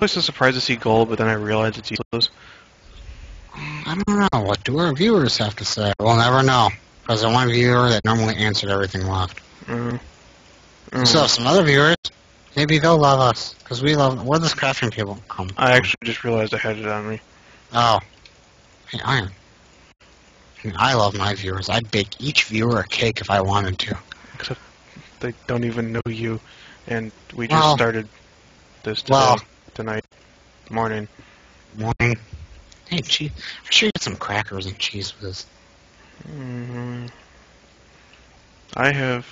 was so surprised to see gold, but then I realized it's useless. I don't know. What do our viewers have to say? We'll never know. Because the one viewer that normally answered everything left. Mm. Mm. So some other viewers, maybe they'll love us. Because we love... Where does crafting table come I actually just realized I had it on me. Oh. Hey, Iron. I, mean, I love my viewers. I'd bake each viewer a cake if I wanted to. Except they don't even know you, and we just Well- started this today, Well- tonight, morning. Morning. Hey, cheese. I should get some crackers and cheese with this. hmm I have.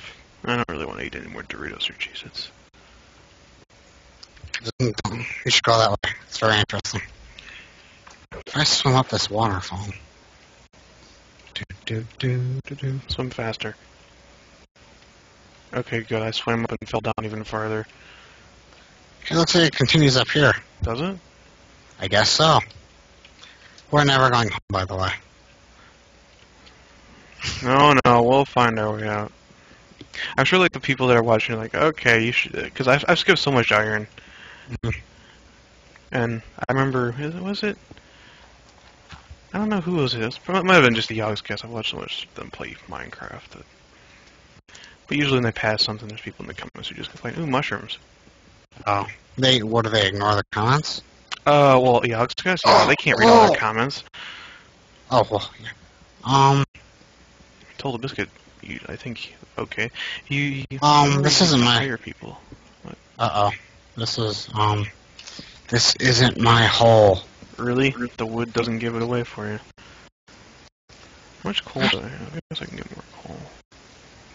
I don't really want to eat any more Doritos or Cheez-Its. You should go that way. It's very interesting. If I swim up this waterfall. Do, do, do, do, do. Swim faster. Okay, good. I swam up and fell down even farther. It looks like it continues up here. Does it? I guess so. We're never going home, by the way. No, no. We'll find our way out. I'm sure, like the people that are watching, are like, okay, you should, because I've, I've skipped so much iron. Mhm. And I remember, was it? I don't know who was it. It might have been just the Yogscast. I've watched so much of them play Minecraft. That, but usually when they pass something, there's people in the comments who just complain, ooh, mushrooms. Oh. They, what do they ignore the comments? Uh, well, Yogscast, yeah, they can't read all Oh. their comments. Oh, well, yeah. Um, Told a biscuit, you, I think, okay. You, you Um, this isn't my- hire people. uh-oh. This is, um, this isn't my hole. Really? The wood doesn't give it away for you. How much coal do I have? I guess I can get more coal.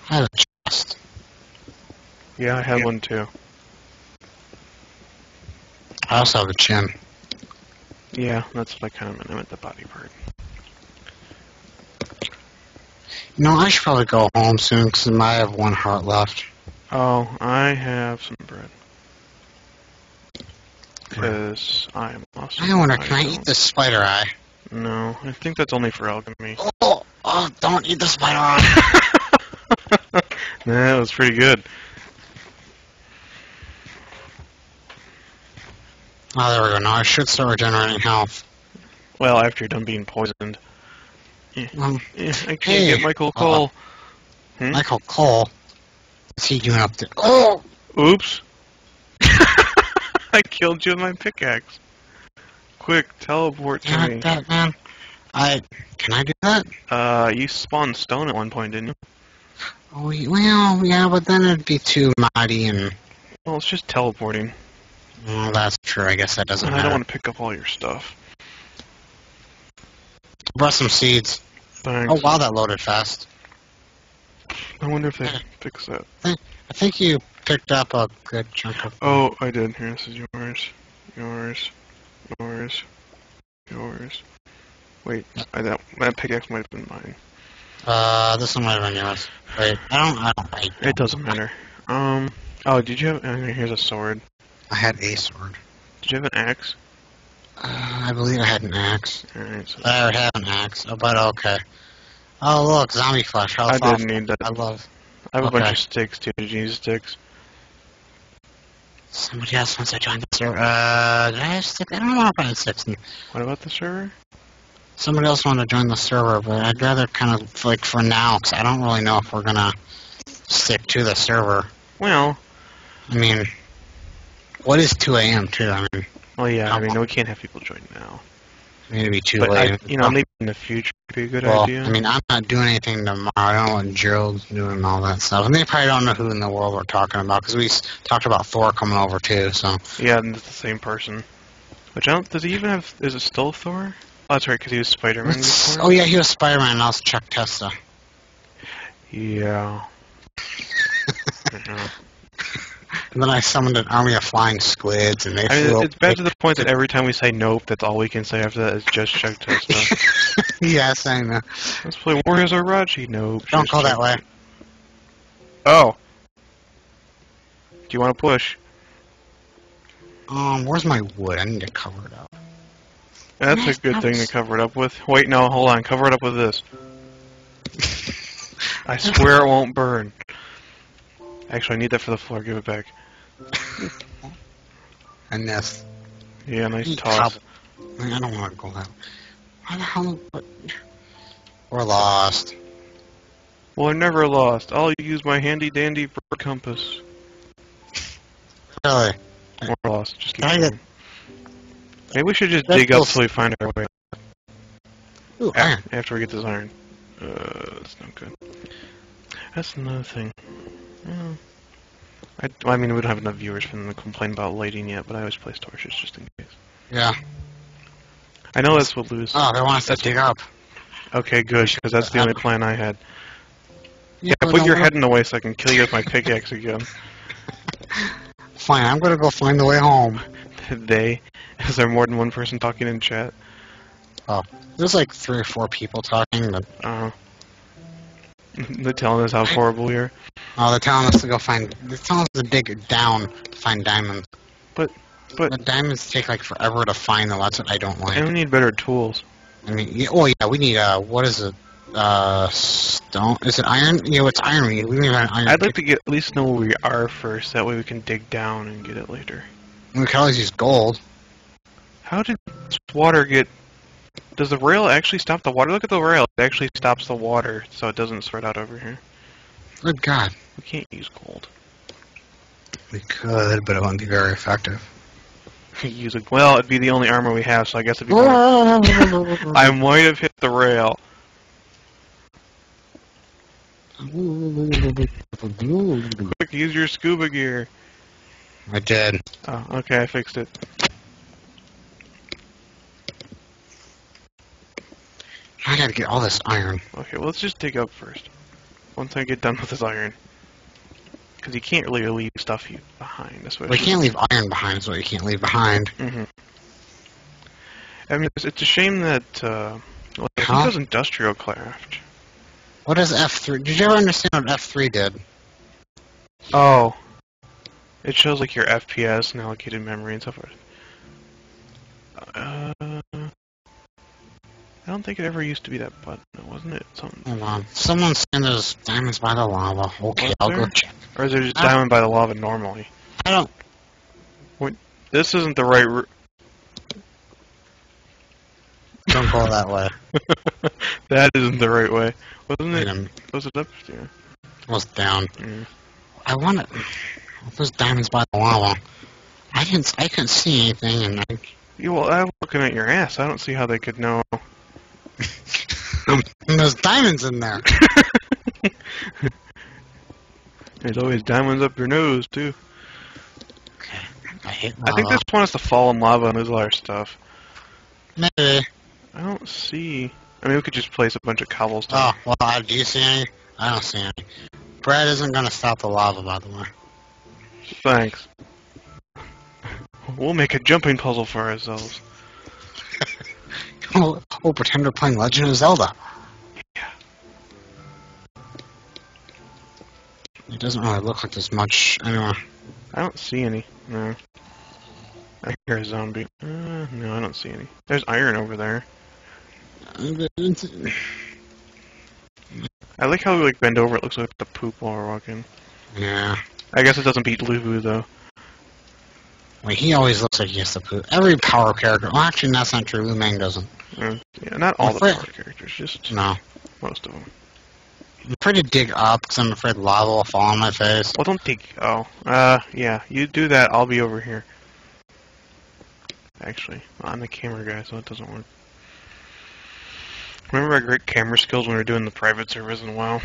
I have a chest. Yeah, I have Yeah. one too. I also have a chin. Yeah, that's what I kind of meant. I meant the body part. You know, I should probably go home soon because I have one heart left. Oh, I have some bread. Because I am awesome. I wonder, can I don't. eat the spider eye? No, I think that's only for alchemy. Oh, oh, don't eat the spider eye. that was pretty good. Oh, there we go. Now I should start regenerating health. Well, after you're done being poisoned. Um, Eh, I can't Hey. get Michael Cole. Hmm? Michael Cole. What's he doing up there? Oh! Oops. I killed you with my pickaxe. Quick, teleport to me. that, man. I... Can I do that? Uh, you spawned stone at one point, didn't you? Oh, well, yeah, but then it'd be too mighty and... Well, it's just teleporting. Well, that's true. I guess that doesn't And I matter. don't want to pick up all your stuff. Brought some seeds. Thanks. Oh, wow, that loaded fast. I wonder if they fix that. I think you picked up a good chunk of... Oh, I did. Here, this is yours. Yours. Yours. Yours. Wait, I, that, that pickaxe might have been mine. Uh, this one might have been yours. Wait, I don't... I don't... I, It doesn't matter. Um, oh, did you have, here's a sword. I had a sword. Did you have an axe? Uh, I believe I had an axe. Alright, so I have an axe, oh, but okay. Oh, look, zombie flesh. How I didn't need that. I love... I have a bunch of sticks too. Did you use sticks? Somebody else wants to join the server. Uh, did I have six? I don't know if I had six. What about the server? Somebody else wanted to join the server, but I'd rather kind of, like, for now, 'cause I don't really know if we're gonna stick to the server. Well, I mean, what is 2 a.m. too? I mean, well, yeah. I mean, we can't have people join now. maybe too But I, late. you know, maybe in the future would be a good well, idea. I mean, I'm not doing anything tomorrow. I don't know what Gerald's doing all that stuff. And they probably don't know who in the world we're talking about, because we talked about Thor coming over too, so. yeah, and it's the same person. Which I don't. Does he even have? Is it still Thor? Oh, that's right, because he was Spider-Man before. oh, yeah, he was Spider-Man, and I was Chuck Testa. Yeah. And then I summoned an army of flying squids, and they I flew mean, it's bad to the point that every time we say nope, that's all we can say after that is just Chuck Testa. yes, I know. Let's play Warriors Orochi. Nope. Don't just go that way. Oh. Do you want to push? Um, where's my wood? I need to cover it up. That's Nice a good thing to cover it up with. Wait, no, hold on. Cover it up with this. I swear it won't burn. Actually, I need that for the floor. Give it back. And this. Yeah, nice toss. I don't want to go that. Why the hell? We're lost. Well, I'm never lost. I'll use my handy dandy bird compass. Really? We're lost. Just keep going. Maybe we should just dig up till we find our way. Ooh, a- After we get this iron. Uh, that's not good. That's another thing. I, I mean, we don't have enough viewers for them to complain about lighting yet, but I always place torches just in case. Yeah. I know that's what Louis. Oh, they want us to dig up. Okay, good, because that's the only plan I had. Yeah, but put your head in the way so I can kill you with my pickaxe again. Fine, I'm gonna go find the way home. they? Is there more than one person talking in chat? Oh, there's like three or four people talking, but Uh, they're telling us how horrible we are. oh, they're telling us to go find. They're telling us to dig down to find diamonds. But- but- the diamonds take like forever to find them. That's what I don't like. And we need better tools. I mean, yeah, oh yeah, we need uh, what is it? Uh, stone? Is it iron? You know, it's iron. We need. An iron. I'd like to get at least know where we are first. That way we can dig down and get it later. We can always use gold. How did this water get? Does the rail actually stop the water? Look at the rail. It actually stops the water, so it doesn't spread out over here. Good God, We can't use gold. we could, but it wouldn't be very effective. use it. Well, it'd be the only armor we have, so I guess it'd be. Going, I might have hit the rail. Quick, use your scuba gear. I did. Oh, okay, I fixed it. I gotta get all this iron. Okay, well, let's just dig up first. Once I get done with this iron. Because you can't really leave stuff behind. That's what We can't leave iron behind. Is what you can't leave behind. hmm I mean, it's, it's a shame that, uh, well, I Huh? industrial craft. What is F three? Did you ever understand what F three did? Oh. It shows, like, your FPS and allocated memory and so forth. Uh, I don't think it ever used to be that button, wasn't it? Something. Hold on. Someone's saying there's diamonds by the lava. Okay, Was I'll go check. Or is it just diamond by the lava normally? I don't. This isn't the right. Don't go that way. that isn't the right way. Wasn't it? minute. Was it up? Yeah. Was down. Mm. I want it. There's diamonds by the lava. I didn't. I couldn't see anything, and I, Yeah, well, I'm looking at your ass. I don't see how they could know. And there's diamonds in there. There's always diamonds up your nose, too. I hate lava. I think this just want us to fall in lava and lose all our stuff. Maybe. I don't see. I mean, we could just place a bunch of cobblestone. Oh well. I, do you see any? I don't see any. Brad isn't gonna stop the lava, by the way. Thanks. We'll make a jumping puzzle for ourselves. Oh, oh, pretend we're playing Legend of Zelda. Yeah. It doesn't really look like there's much. Anyway. I don't see any. No. I hear a zombie. Uh, no, I don't see any. There's iron over there. I like how we like bend over. It looks like the poop while we're walking. Yeah. I guess it doesn't beat Lu Bu though. Wait, he always looks like he has to poop. Every power character. Well, actually, that's not true. Lu Meng doesn't. Uh, yeah, not all the Afraid- power characters, just No. most of them. I'm afraid to dig up because I'm afraid lava will fall on my face. Well, don't take. Oh, uh, yeah. You do that. I'll be over here. Actually, I'm the camera guy, so it doesn't work. Remember our great camera skills when we were doing the private servers in WoW?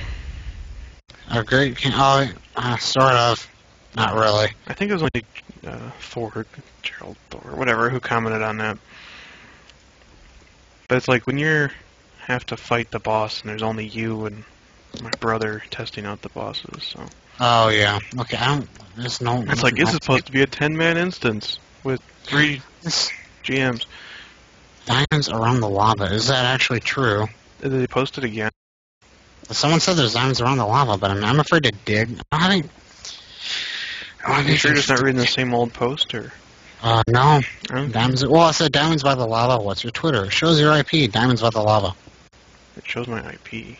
A great. Can- oh, uh, sort of. Not really. I think it was only uh, Thor, Gerald Thor, whatever, who commented on that. But it's like when you have to fight the boss and there's only you and my brother testing out the bosses. So Oh yeah. Okay. I don't. There's no. it's like this is supposed to be a 10-man instance with three GMs. diamonds around the lava. Is that actually true? Did they post it again? Someone said there's diamonds around the lava, but I'm, I'm afraid to dig. I don't think. Are you sure you're just not reading the same old poster? Uh, no. Oh, Diamonds. Well, it said diamonds by the lava. What's your Twitter? It shows your IP. Diamonds by the lava. it shows my IP.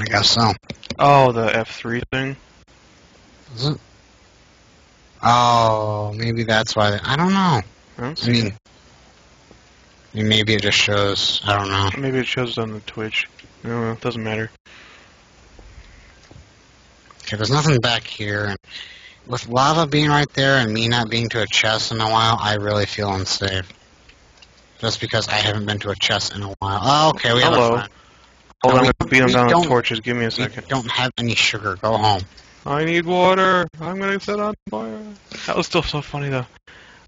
I guess so. Oh, the F3 thing? Is it? Oh, maybe that's why. They, I don't know. I don't I mean, it. Maybe it just shows. I don't know. Maybe it shows on the Twitch. I. It doesn't matter. Okay, there's nothing back here. And with lava being right there and me not being to a chest in a while, I really feel unsafe. Just because I haven't been to a chest in a while. Oh, okay, we have Hello. a friend. Hold No, on, we- I'm gonna beat him down with don't- torches. Give me a second. don't have any sugar. Go home. I need water. I'm gonna set on fire. That was still so funny though.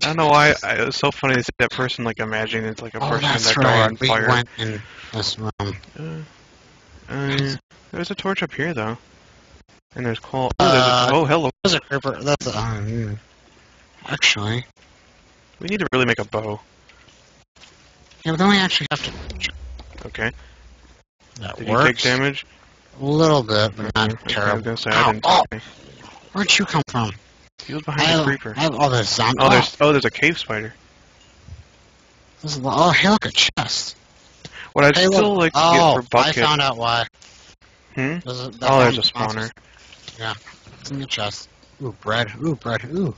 I don't know why. I, it was so funny to see that person like imagining it's like a oh, person in that's their door right. on We fire. went in this room. Uh, uh, there's a torch up here though, and there's coal. Oh, there's Uh, a, oh, hello. There's a creeper. That's a, um, actually. We need to really make a bow. Yeah, but then we actually have to. Okay. That Did works. you take damage? A little bit, but not Okay, I was terrible. gonna say I Ow, didn't. oh, where'd you come from? He was I behind the have, creeper. I have all this zombie. Oh, there's oh, there's a cave spider. This is, oh, hey, look, a chest. What I'd Hey, still look. like to oh, get for bucket. I found out why. Hmm? There's a, Oh, there's a found- spawner. It's in the chest. Ooh, bread. Ooh, bread. Ooh.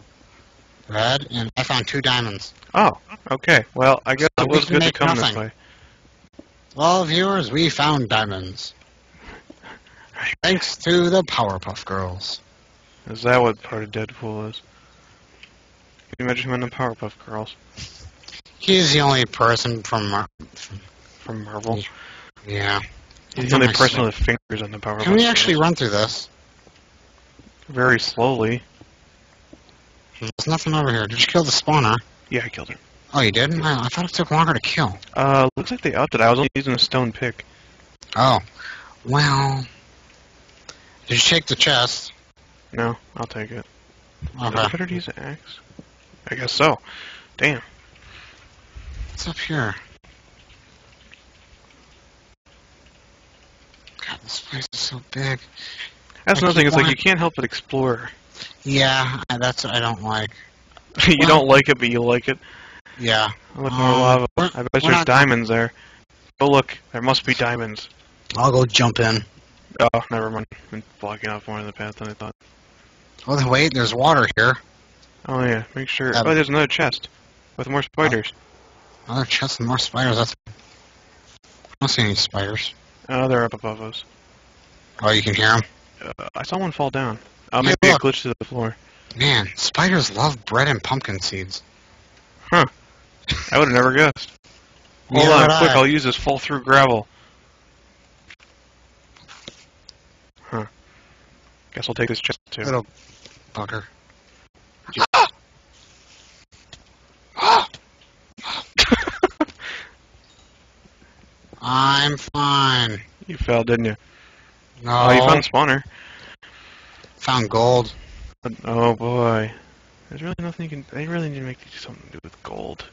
Bread, and I found two diamonds. Oh, okay. Well, I guess So it was good to come this nothing. way. Well, viewers, we found diamonds. Thanks to the Powerpuff Girls. Is that what part of Deadpool is? Can you imagine him in the Powerpuff Girls He's the only person from, Mar- from from Marvel? yeah. He's the only person with fingers in the Powerpuff Can we actually Girls. run through this? Very slowly. There's nothing over here. Did you kill the spawner? Yeah, I killed him. Oh, you did? I, I thought it took longer to kill. Uh, looks like they upped it. I was only using a stone pick. Oh. Well. Did you take the chest? No, I'll take it Okay. better to use an axe? I guess so. Damn. What's up here? God, this place is so big. That's another thing. It's like you can't help but explore. Yeah, that's what I don't like. you Well- don't like it, but you like it. Yeah. Look Um, more lava. I bet there's not- diamonds there. Oh look, there must be diamonds. I'll go jump in. Oh, never mind. I'm blocking off more of the path than I thought. Oh, wait, there's water here. Oh yeah, make sure. Um, oh, there's another chest with more spiders. Another chest and more spiders. That's. I don't see any spiders. Oh, they're up above us. Oh, you can hear them. Uh, I saw one fall down. Oh, maybe it glitched to the floor. Man, spiders love bread and pumpkin seeds. Huh. I would have never guessed. Hold Neither on, quick. I. I'll use this fall through gravel. Huh. Guess I'll take this chest too. Little bugger. I'm fine. you fell, didn't you? No, Oh, you found spawner. found gold. Oh boy, there's really nothing you can. They really need to make something to do with gold.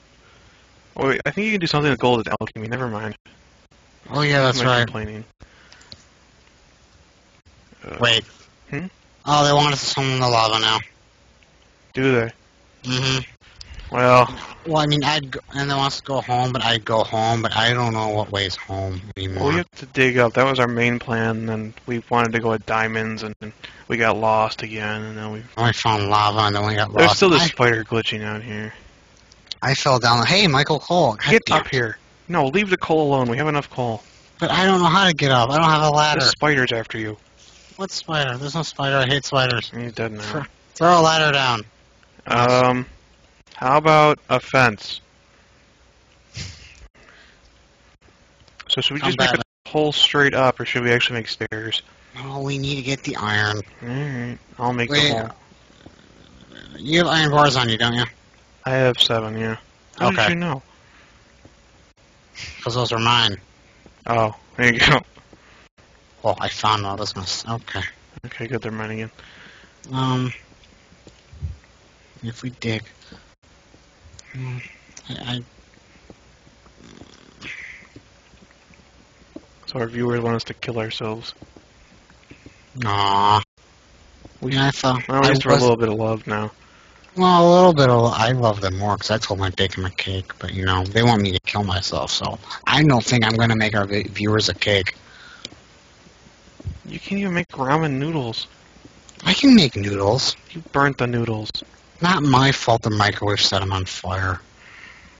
Oh, wait, I think you can do something with gold with alchemy. Never mind. Oh yeah, that's right. Complaining. Uh, Wait. Hmm? Oh, they want us to swim in the lava now. Do they? hmm Well, Well, I mean, I'd go, and they want us to go home, but I'd go home, but I don't know what way's home anymore. well, we have to dig up. That was our main plan. Then we wanted to go with diamonds, and we got lost again. And then we. And we found lava, and then we got lost. There's still this I, spider glitching out here. I fell down. Hey, Michael Cole. God Get up here. No, leave the coal alone. We have enough coal. But I don't know how to get up. I don't have a ladder. There's spiders after you. What spider? There's no spider. I hate spiders. He's dead now. Throw a ladder down. Um, how about a fence? So should we just make a hole straight up, or should we actually make stairs? Oh, we need to get the iron. Alright, I'll make Wait. the hole. You have iron bars on you, don't you? I have seven, yeah. How Okay. did you know? Because those are mine. Oh, there you go. Well, I found all this mess. Okay. Okay, good, they're mine again. Um, if we dig, Mm, I, I So our viewers want us to kill ourselves. Aw. We I thought Well, at I least we're a little bit of love now. well, a little bit. Of, I love them more because I told them I'd bake them a cake, but you know they want me to kill myself, so I don't think I'm gonna make our vi- viewers a cake. You can't even make ramen noodles. I can make noodles. You burnt the noodles. Not my fault. The microwave set them on fire.